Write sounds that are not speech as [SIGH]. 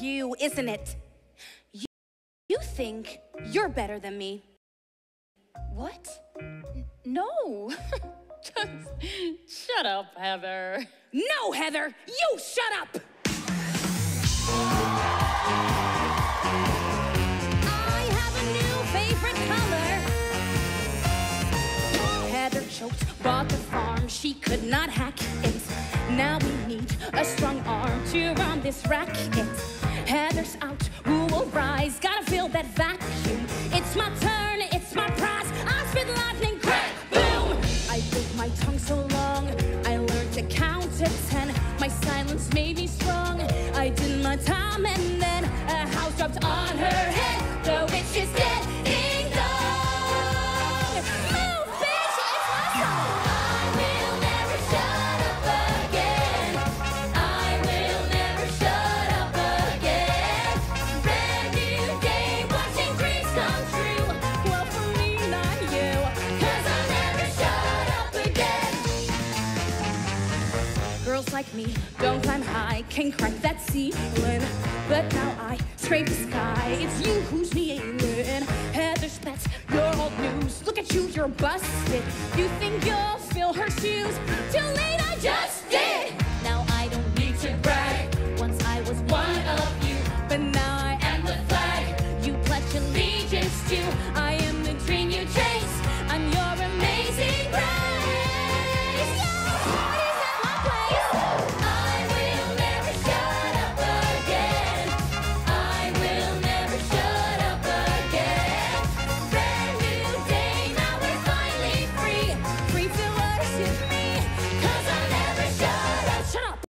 you, isn't it? You, you think you're better than me. What? N- no. [LAUGHS] Just shut up, Heather. No, Heather, you shut up! I have a new favorite color. Heather choked, bought the farm, she could not hack it. Now we need a strong arm to run this racket. Heather's out, who will rise? Gotta fill that vacuum. It's my turn, it's my prize. I spit lightning, crack, boom! I bit my tongue so long, I learned to count to ten. My silence made me strong. I did my time and then a house dropped on her like me don't climb high, can crack that ceiling. But now I scrape the sky. It's you who's kneeling. Heather Spets, you're old news. Look at you, you're busted. You think you'll fill her shoes? Too late.